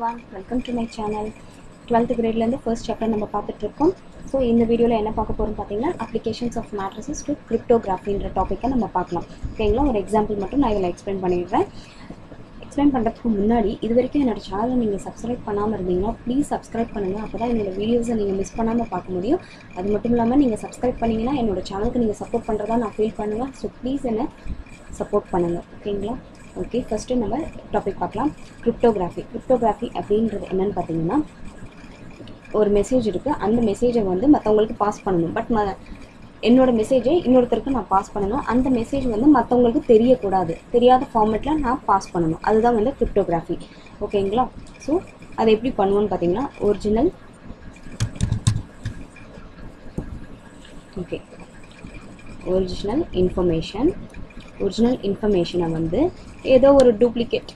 Everyone welcome to my channel twelfth கிரேட்லேருந்து first chapter நம்ம பார்த்துட்ருக்கோம். So இந்த வீடியோவில் என்ன பார்க்க போகிறோம் பார்த்தீங்கன்னா அப்ளிகேஷன்ஸ் ஆஃப் மேட்ரஸஸ் டு கிரிப்டோகிராஃபின்ற டாப்பிக்கை நம்ம பார்க்கலாம். ஓகேங்களா ஒரு எக்ஸாம்பிள் மட்டும் நான் இதில் எக்ஸ்பிளைன் பண்ணிடுறேன். எக்ஸ்பிளைன் பண்ணுறதுக்கு முன்னாடி இது வரைக்கும் என்னோடய சேனலை நீங்கள் சப்ஸ்கிரைப் பண்ணாமல் இருந்தீங்கன்னா ப்ளீஸ் சப்ஸ்கிரைப் பண்ணுங்கள் அப்போ தான் என்னோட வீடியோஸை நீங்கள் மிஸ் பண்ணாமல் பார்க்க முடியும். அது மட்டும் இல்லாமல் நீங்கள் சப்ஸ்கிரைப் பண்ணிங்கன்னா என்னோட சேனலுக்கு நீங்கள் சப்போர்ட் பண்ணுறதா நான் ஃபீல் பண்ணுவேன். ஸோ ப்ளீஸ் என்னை சப்போர்ட் பண்ணுங்கள் ஓகேங்களா ஓகே ஃபஸ்ட்டு நம்ம டாபிக் பார்க்கலாம். கிரிப்டோகிராஃபி கிரிப்டோகிராஃபி அப்படின்றது என்னென்னு பார்த்தீங்கன்னா ஒரு மெசேஜ் இருக்குது அந்த மெசேஜை வந்து மற்றவங்களுக்கு பாஸ் பண்ணணும். பட் ம மெசேஜை இன்னொருத்தருக்கு நான் பாஸ் பண்ணணும். அந்த மெசேஜ் வந்து மற்றவங்களுக்கு தெரியக்கூடாது. தெரியாத ஃபார்மேட்டில் நான் பாஸ் பண்ணணும். அதுதான் வந்து கிரிப்டோகிராஃபி ஓகேங்களா ஸோ அதை எப்படி பண்ணுவோன்னு பார்த்தீங்கன்னா original okay original information original இன்ஃபர்மேஷனை வந்து ஏதோ ஒரு டூப்ளிகேட்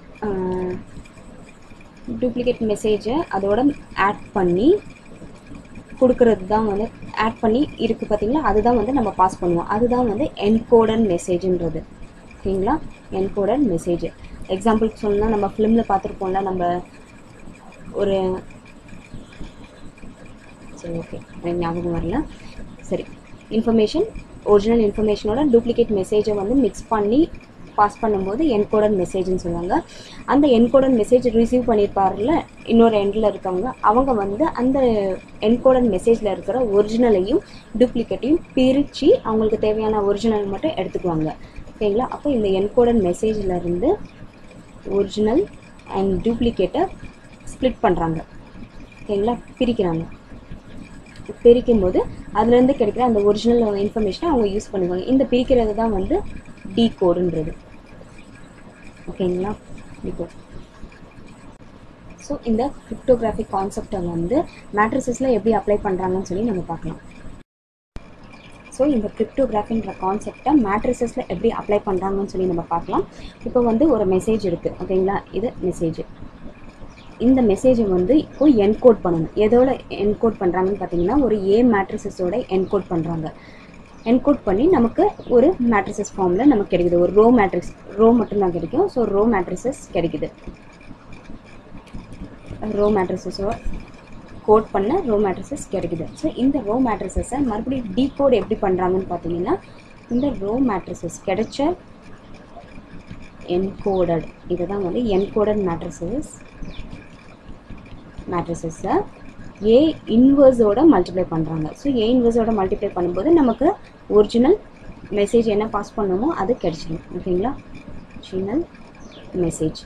டூப்ளிகேட் மெசேஜை அதோட ஆட் பண்ணி கொடுக்கறது தான் வந்து ஆட் பண்ணி இருக்குது பார்த்திங்களா அதுதான் வந்து நம்ம பாஸ் பண்ணுவோம். அதுதான் வந்து என்கோடன் மெசேஜுன்றது ஓகேங்களா? என்கோடன் மெசேஜ் எக்ஸாம்பிளுக்கு சொல்லணும்னா நம்ம ஃபிலிமில் பார்த்துருப்போம்ல நம்ம ஒரு சரி ஓகே எனக்கு ஞாபகம் வரல. சரி. இன்ஃபர்மேஷன் ஒரிஜினல் இன்ஃபர்மேஷனோட டூப்ளிகேட் மெசேஜை வந்து மிக்ஸ் பண்ணி பாஸ் பண்ணும்போது என்கோடன் மெசேஜ்னு சொல்லுவாங்க. அந்த என்கோடன் மெசேஜ் ரிசீவ் பண்ணியிருப்பார்ல இன்னொரு எண்டில் இருக்கவங்க அவங்க வந்து அந்த என்கோடன் மெசேஜில் இருக்கிற ஒரிஜினலையும் டூப்ளிகேட்டையும் பிரித்து அவங்களுக்கு தேவையான ஒரிஜினல் மட்டும் எடுத்துக்குவாங்க. ஓகேங்களா அப்போ இந்த என்கோடன் மெசேஜில் இருந்து ஒரிஜினல் அண்ட் டூப்ளிகேட்டை ஸ்ப்ளிட் பண்ணுறாங்க ஓகேங்களா பிரிக்கிறாங்க. பிரிக்கும் போது அதுலேருந்து கிடைக்கிற அந்த ஒரிஜினல் இன்ஃபர்மேஷனை அவங்க யூஸ் பண்ணுவாங்க இந்த பிரிக்கிறது தான் வந்து டீ கோடுன்றது ஓகேங்களா டிகோட் ஸோ இந்த கிரிப்டோகிராஃபிக் கான்செப்டை வந்து மேட்ரிசஸில் எப்படி அப்ளை பண்ணுறாங்கன்னு சொல்லி நம்ம பார்க்கலாம். ஸோ இந்த கிரிப்டோகிராஃபின்ற கான்செப்டை மேட்ரிசஸில் எப்படி அப்ளை பண்ணுறாங்கன்னு சொல்லி நம்ம பார்க்கலாம். இப்போ வந்து ஒரு மெசேஜ் இருக்குது ஓகேங்களா இது மெசேஜ் இந்த மெசேஜை வந்து இப்போ என்கோட் பண்ணணும். எதோட என்கோட் பண்ணுறாங்கன்னு பார்த்தீங்கன்னா ஒரு ஏ மேட்ரிசஸோட என்கோட் பண்ணுறாங்க என்கோட் பண்ணி நமக்கு ஒரு மேட்ரிசஸ் ஃபார்மில் நமக்கு கிடைக்குது. ஒரு ரோ மேட்ரிக்ஸ் ரோ மட்டும்தான் கிடைக்கும். ஸோ ரோ மேட்ரிசஸ் கிடைக்குது. ரோ மேட்ரிசஸோ கோட் பண்ண ரோ மேட்ரிசஸ் கிடைக்குது. ஸோ இந்த ரோ மேட்ரிசஸை மறுபடியும் டீகோட் எப்படி பண்ணுறாங்கன்னு பார்த்தீங்கன்னா இந்த ரோ மேட்ரிசஸ் கிடைச்ச என்கோடட் இதை தான் வந்து என்கோடட் மேட்ரிசஸ் மேட்ரிசஸை ஏ இன்வர்ஸோட மல்டிப்ளை பண்ணுறாங்க ஸோ ஏ இன்வர்ஸோட மல்டிப்ளை பண்ணும்போது நமக்கு ஒரிஜினல் மெசேஜ் என்ன பாஸ் பண்ணணுமோ அது கிடச்சிடும் ஓகேங்களா? ஒரிஜினல் மெசேஜ்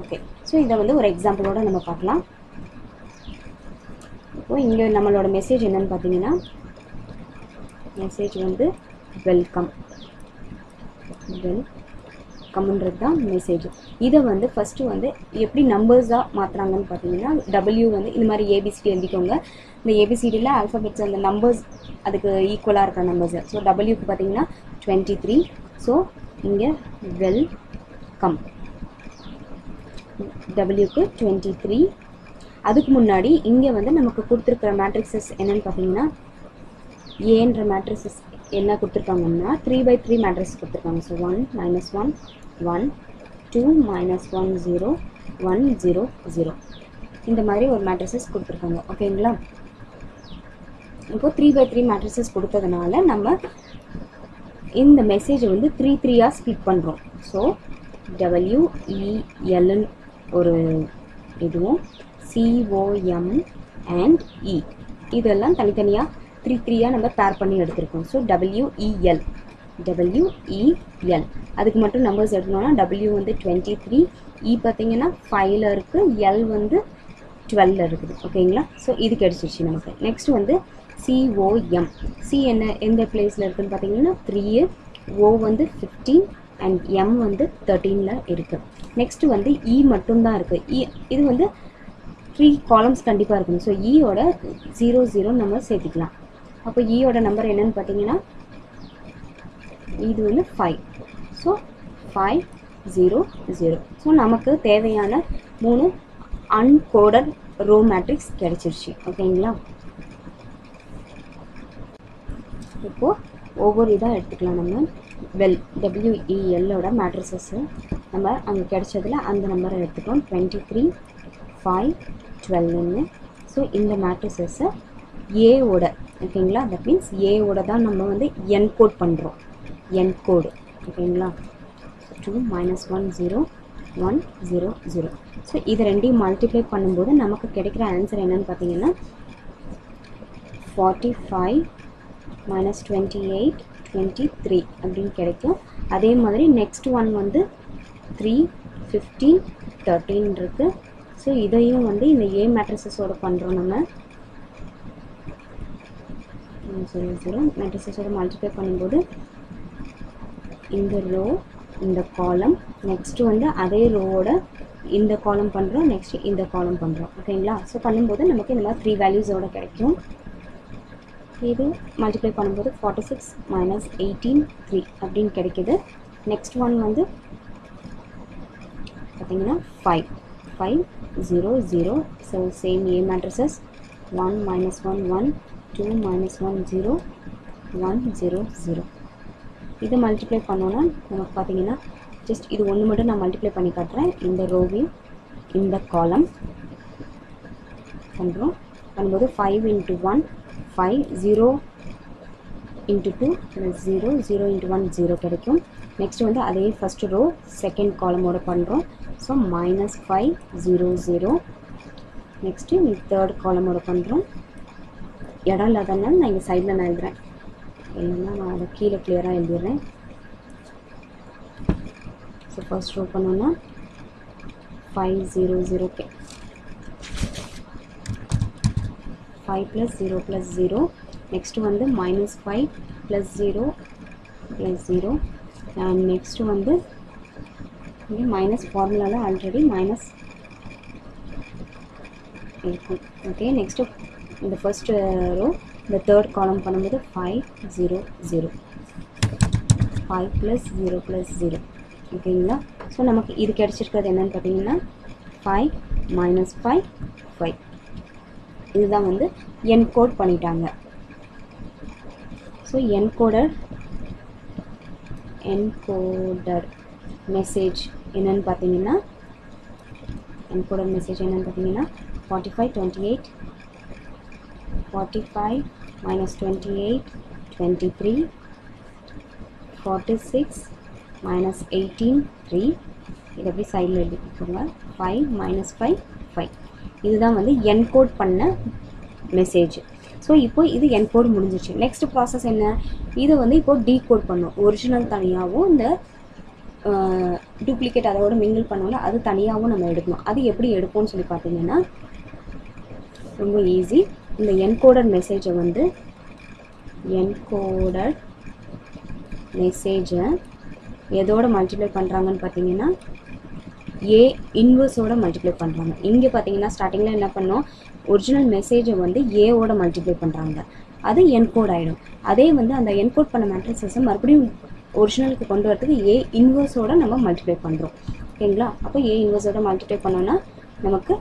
ஓகே ஸோ இதை வந்து ஒரு எக்ஸாம்பிளோட நம்ம பார்க்கலாம். இப்போ இங்கே நம்மளோட மெசேஜ் என்னன்னு பார்த்தீங்கன்னா மெசேஜ் வந்து வெல்கம் வெல் கம்முன்றது தான் மெசேஜ் இதை வந்து ஃபஸ்ட்டு வந்து எப்படி நம்பர்ஸாக மாற்றுறாங்கன்னு பார்த்தீங்கன்னா டபிள்யூ வந்து இந்த மாதிரி ஏபிசிடி எழுதிக்கோங்க. இந்த ஏபிசிடியில் ஆல்ஃபபெட்ஸ் அந்த நம்பர்ஸ் அதுக்கு ஈக்குவலாக இருக்கிற நம்பர்ஸ் ஸோ டபிள்யூக்கு பார்த்தீங்கன்னா டுவெண்ட்டி த்ரீ ஸோ இங்கே வெல் கம் டபிள்யூக்கு டுவெண்ட்டி த்ரீ அதுக்கு முன்னாடி இங்கே வந்து நமக்கு கொடுத்துருக்குற மேட்ரிக்ஸஸ் என்னென்னு பார்த்தீங்கன்னா ஏன்ற மேட்ரிக்ஸஸ் என்ன கொடுத்துருக்காங்கன்னா த்ரீ பை த்ரீ மேட்ரிக்ஸ் கொடுத்துருக்காங்க. So one minus one one two minus one zero one zero zero இந்த மாதிரி ஒரு மேட்ரிசஸ் கொடுத்துருக்காங்க. ஓகேங்களா இப்போது த்ரீ பை த்ரீ மேட்ரிசஸ் கொடுத்ததுனால நம்ம இந்த மெசேஜை வந்து த்ரீ த்ரீயாக ஸ்பிட் பண்ணுறோம் ஸோ டபிள்யூஇஎல்னு ஒரு இதுவும் சிஓஎம் அண்ட் இ இதெல்லாம் தனித்தனியாக த்ரீ த்ரீயாக நம்ம பேர் பண்ணி எடுத்திருக்கோம். ஸோ டபிள்யூஇஎல் டபிள்யூஇஎல் அதுக்கு மட்டும் நம்பர்ஸ் எடுக்கணும்னா டபிள்யூ வந்து டுவெண்ட்டி த்ரீ இ பார்த்தீங்கன்னா ஃபைவ்ல இருக்குது எல் வந்து டுவெல்ல இருக்குது. ஓகேங்களா ஸோ இது கிடச்சிருச்சு நமக்கு. நெக்ஸ்ட் வந்து சிஓஎம் சி என்ன எந்த பிளேஸில் இருக்குதுன்னு பார்த்தீங்கன்னா த்ரீ ஓ வந்து ஃபிஃப்டீன் அண்ட் எம் வந்து தேர்ட்டீனில் இருக்குது நெக்ஸ்ட் வந்து இ மட்டும்தான் இருக்குது இ e, இது வந்து த்ரீ காலம்ஸ் கண்டிப்பாக இருக்கணும். ஸோ ஈயோட ஜீரோ ஜீரோ நம்ம சேர்த்திக்கலாம். அப்போ ஈயோட நம்பர் என்னன்னு பார்த்தீங்கன்னா இது வந்து five so five zero zero so நமக்கு தேவையான மூணு அன்கோடட் ரோ மேட்ரிக்ஸ் கிடைச்சிருச்சு. ஓகேங்களா? இப்போது ஒவ்வொரு இதாக எடுத்துக்கலாம் நம்ம. வெல் டபிள்யூஇஎல்லோட மேட்ரிசஸ்ஸு நம்ம அங்கே கிடைச்சதில் அந்த நம்பரை எடுத்துக்கிறோம் டுவெண்ட்டி த்ரீ ஃபைவ் டுவெல்னு ஸோ இந்த மேட்ரிசஸ்ஸை ஏவோட ஓகேங்களா? தட் மீன்ஸ் ஏவோட தான் நம்ம வந்து என்கோட் பண்ணுறோம் என்கோடு ஓகேங்களா? Two minus one zero one zero zero so இது ரெண்டையும் மல்டிப்ளை பண்ணும்போது நமக்கு கிடைக்கிற ஆன்சர் என்னன்னு பார்த்தீங்கன்னா forty five minus twenty eight twenty three அப்படின்னு கிடைக்கும். அதே மாதிரி நெக்ஸ்ட் ஒன் வந்து த்ரீ ஃபிஃப்டீன் தேர்ட்டின் இருக்குது ஸோ இதையும் வந்து இந்த ஏ மேட்ரஸஸோடு பண்ணுறோம் நம்ம. ஜீரோ ஜீரோ மேட்ரிசஸோட மல்டிப்ளை பண்ணும்போது இந்த ரோ இந்த காலம் நெக்ஸ்ட்டு வந்து அதே ரோவோட இந்த காலம் பண்ணுறோம் நெக்ஸ்ட் இந்த காலம் பண்ணுறோம் ஓகேங்களா ஸோ பண்ணும்போது நமக்கு இந்த மாதிரி த்ரீ வேல்யூஸோட கிடைக்கும். இது மல்டிப்ளை பண்ணும்போது forty six minus eighteen three அப்படின்னு கிடைக்கிது. நெக்ஸ்ட் ஒன் வந்து பார்த்தீங்கன்னா five five zero zero so same A matrices one minus one one two minus one zero one zero zero இதை மல்டிப்ளை பண்ணோன்னா நமக்கு பார்த்தீங்கன்னா ஜஸ்ட் இது ஒன்று மட்டும் நான் மல்டிப்ளை பண்ணி காட்டுறேன். இந்த ரோவையும் இந்த காலம் பண்ணுறோம் பண்ணும்போது five into one five zero into two zero zero into one zero கிடைக்கும். நெக்ஸ்ட் வந்து அதே ஃபஸ்ட்டு ரோ செகண்ட் காலமோட பண்ணுறோம் so minus five zero zero next third காலமோட பண்ணுறோம் இடம் இல்லாதனால நான் இங்கே சைடில் நான் எழுதுறேன் இல்லைன்னா நான் அதை கீழே கிளியராக எழுதிடுறேன். ஸோ ஃபர்ஸ்ட் ரோ பண்ணோன்னா five zero zero K five plus zero plus zero next வந்து minus five plus zero plus zero and next வந்து இங்கே மைனஸ் ஃபார்முலாவில் ஆல்ரெடி மைனஸ் இருக்கும் ஓகே நெக்ஸ்ட்டு இந்த ஃபர்ஸ்ட் ரோ இந்த தேர்ட் காலம் பண்ணும்போது five zero zero five plus zero plus zero ஓகேங்களா so நமக்கு இது கிடச்சிருக்கிறது என்னென்னு பார்த்தீங்கன்னா ஃபைவ் மைனஸ் ஃபைவ் ஃபைவ் இதுதான் வந்து என்கோட் பண்ணிட்டாங்க. ஸோ என்கோடர் என்கோடர் மெசேஜ் என்னென்னு பார்த்தீங்கன்னா என்கோடர் மெசேஜ் என்னென்னு பார்த்தீங்கன்னா forty five twenty eight forty five minus twenty eight twenty three forty six minus eighteen three இது எப்படி சைடில் எழுதிக்கோங்க. ஃபைவ் மைனஸ் ஃபைவ் ஃபைவ் இதுதான் வந்து என்கோட் பண்ண மெசேஜ் ஸோ இப்போ இது என்கோட் முடிஞ்சிச்சு நெக்ஸ்ட் ப்ராசஸ் என்ன? இதை வந்து இப்போ டீகோட் பண்ணும் ஒரிஜினல் தனியாகவும் இந்த டூப்ளிகேட் அதோட மிங்கிள் பண்ணோம்ல அது தனியாகவும் நம்ம எடுக்கணும். அது எப்படி எடுப்போம்னு சொல்லி பார்த்தீங்கன்னா ரொம்ப ஈஸி இந்த என்கோடர் மெசேஜை வந்து என்கோடர் மெசேஜை எதோட மல்டிப்ளை பண்ணுறாங்கன்னு பார்த்தீங்கன்னா ஏ இன்வர்ஸோட மல்டிப்ளை பண்ணுறாங்க இங்கே பார்த்தீங்கன்னா ஸ்டார்டிங்கில் என்ன பண்ணோம்? ஒரிஜினல் மெசேஜை வந்து ஏவோட மல்டிப்ளை பண்ணுறாங்க அது என்கோட் ஆகிடும் அதே வந்து அந்த என்கோட் பண்ண மேட்ரிசஸை மறுபடியும் ஒரிஜினலுக்கு கொண்டு வரதுக்கு ஏ இன்வர்ஸோட நம்ம மல்டிப்ளை பண்ணுறோம் ஓகேங்களா? அப்போ ஏ இன்வர்ஸோட மல்டிப்ளை பண்ணோன்னா நமக்கு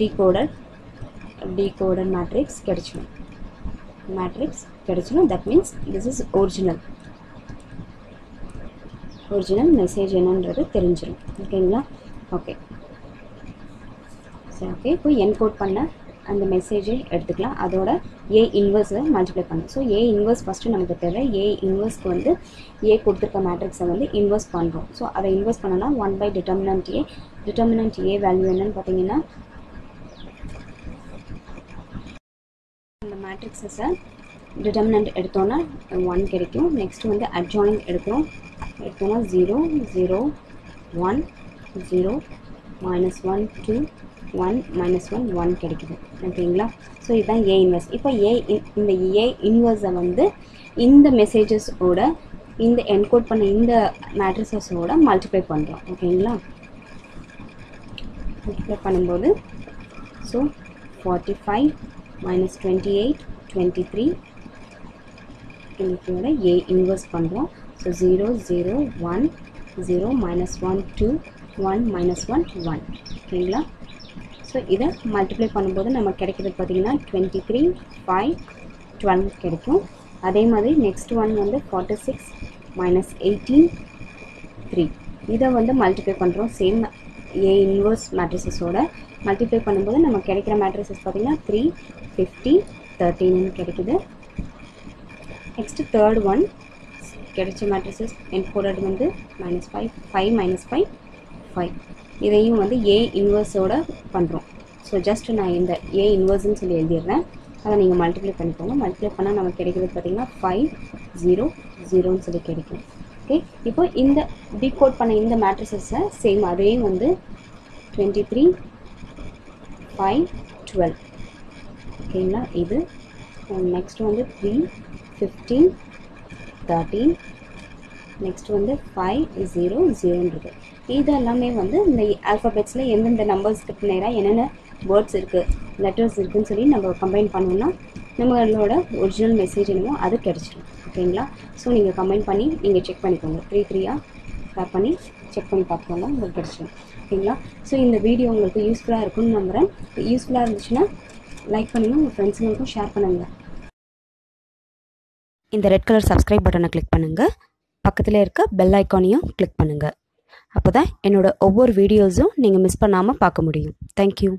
டீகோடர் டீகோடர் மேட்ரிக்ஸ் கிடைச்சிடும். மேட்ரிக்ஸ் கிடைச்சிடும். That means this is original original message என்னன்றது தெரிஞ்சிடும் ஓகேங்களா ஓகே சரி ஓகே இப்போ என்கோட் பண்ண அந்த மெசேஜை எடுத்துக்கலாம். அதோட ஏ இன்வர்ஸை மல்டிப்ளை பண்ணும் ஸோ ஏ இன்வர்ஸ் ஃபஸ்ட்டு நமக்கு தேவை. ஏ இன்வர்ஸ்க்கு வந்து ஏ கொடுத்துருக்க மேட்ரிக்ஸை வந்து இன்வர்ஸ் பண்ணுறோம் ஸோ அதை இன்வர்ஸ் பண்ணோன்னா one by determinant A determinant A value என்னன்னு பார்த்தீங்கன்னா அந்த மேட்ரிக்ஸஸை டிட்டர்மினன்ட் எடுத்தோன்னா ஒன் கிடைக்கும். நெக்ஸ்ட் வந்து அட்ஜாயின் எடுக்கிறோம். எடுத்தோன்னா zero zero one zero minus one two one minus one one கிடைக்குது. ஓகேங்களா ஸோ இதுதான் ஏ இன்வெர்ஸ் இப்போ ஏ இந்த ஏ இன்வெர்ஸை வந்து இந்த மெசேஜஸோட இந்த என்கோட் பண்ண இந்த மேட்ரிசஸோட மல்டிப்ளை பண்ணுறோம் ஓகேங்களா மல்டிப்ளை பண்ணும்போது so forty five minus twenty eight twenty three டுவெண்ட்டியோட A inverse பண்ணுறோம் so zero zero one zero minus one two one minus one one ஓகேங்களா ஸோ இதை மல்டிப்ளை பண்ணும்போது நம்ம கிடைக்கிறது பார்த்தீங்கன்னா டுவெண்ட்டி த்ரீ ஃபைவ் டுவெல் கிடைக்கும். அதே மாதிரி நெக்ஸ்ட் ஒன் வந்து forty six minus eighteen three இதை வந்து மல்டிப்ளை பண்ணுறோம் சேம் ஏ இன்வர்ஸ் மேட்ரிசஸோட மல்டிப்ளை பண்ணும்போது நம்ம கிடைக்கிற மேட்ரிசஸ் பார்த்தீங்கன்னா த்ரீ ஃபிஃப்டி தேர்ட்டின்னு கிடைக்குது. நெக்ஸ்ட்டு தேர்ட் ஒன் கிடைச்ச மேட்ரிசஸ் என்கோடட் வந்து minus five five minus five five இதையும் வந்து ஏ இன்வர்ஸோட பண்ணுறோம் ஸோ ஜஸ்ட் நான் இந்த ஏ இன்வர்ஸ்ன்னு சொல்லி எழுதிடுறேன். அதை நீங்கள் மல்டிப்ளை பண்ணிக்கோங்க. மல்டிப்ளை பண்ணால் நமக்கு கிடைக்கிறது பார்த்தீங்கன்னா ஃபைவ் ஜீரோ ஜீரோன்னு சொல்லி கிடைக்கும். ஓகே இப்போ இந்த டிகோட் பண்ண இந்த மேட்ரிசஸை சேம் அதையும் வந்து டுவெண்ட்டி த்ரீ ஃபைவ் டுவெல் ஓகேங்களா இது uh, நெக்ஸ்ட் வந்து த்ரீ ஃபிஃப்டீன் தேர்ட்டீன் நெக்ஸ்ட் வந்து ஃபைவ் ஜீரோ ஜீரோன்றது இது எல்லாமே வந்து இந்த ஆல்ஃபபெட்ஸில் எந்தெந்த நம்பர்ஸ்க்கு நேராக என்னென்ன வேர்ட்ஸ் இருக்குது லெட்டர்ஸ் இருக்குதுன்னு சொல்லி நம்ம கம்பைன் பண்ணோம்னா நம்மளோட ஒரிஜினல் மெசேஜ் என்னமோ அது கிடச்சிடும் ஓகேங்களா ஸோ நீங்கள் கம்பைன் பண்ணி நீங்கள் செக் பண்ணிக்கோங்க. த்ரீ த்ரீயாக ஷேர் பண்ணி செக் பண்ணி பார்த்துக்கோங்க உங்களுக்கு கிடச்சிடும் ஓகேங்களா ஸோ இந்த வீடியோ உங்களுக்கு யூஸ்ஃபுல்லாக இருக்கும்னு நம்புகிறேன் யூஸ்ஃபுல்லாக இருந்துச்சுன்னா லைக் பண்ணுங்கள் உங்கள் ஃப்ரெண்ட்ஸுங்களுக்கும் ஷேர் பண்ணுங்கள் இந்த ரெட் கலர் சப்ஸ்கிரைப் பட்டனை கிளிக் பண்ணுங்கள் பக்கத்தில் இருக்க பெல் ஐக்கானையும் கிளிக் பண்ணுங்கள் அப்போ தான் என்னோடய ஒவ்வொரு வீடியோஸும் நீங்கள் மிஸ் பண்ணாமல் பார்க்க முடியும். தேங்க்யூ